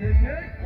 Isn't it?